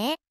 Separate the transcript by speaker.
Speaker 1: え。